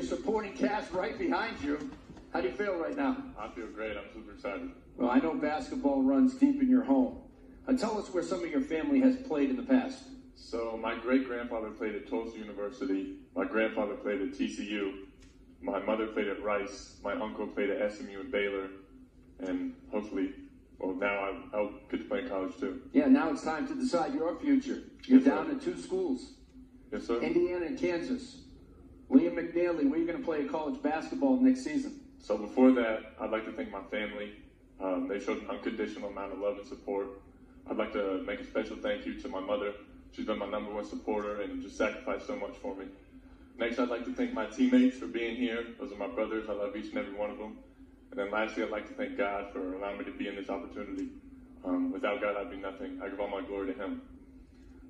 your supporting cast right behind you. How do you feel right now? I feel great. I'm super excited. Well, I know basketball runs deep in your home. Uh, tell us where some of your family has played in the past. So, my great grandfather played at Tulsa University. My grandfather played at TCU. My mother played at Rice. My uncle played at SMU and Baylor. And hopefully, well, now I, I'll get to play in college too. Yeah, now it's time to decide your future. You're Yes, sir. down to two schools Yes, sir. Indiana and Kansas. Liam McNeeley, where are you going to play college basketball next season? So, before that, I'd like to thank my family. Um, they showed an unconditional amount of love and support. I'd like to make a special thank you to my mother. She's been my number one supporter and just sacrificed so much for me. Next, I'd like to thank my teammates for being here. Those are my brothers. I love each and every one of them. And then lastly, I'd like to thank God for allowing me to be in this opportunity. Um, without God, I'd be nothing. I give all my glory to Him.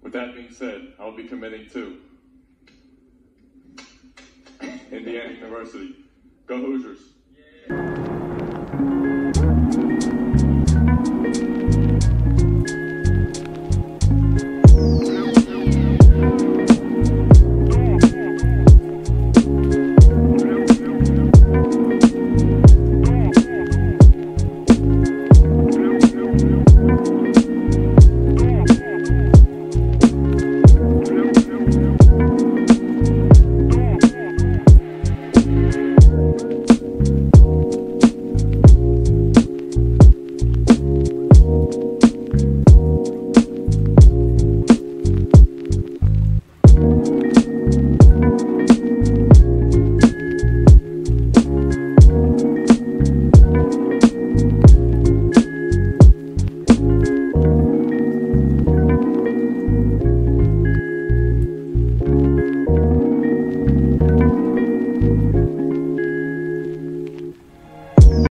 With that being said, I'll be committing to Indiana University. Go Hoosiers!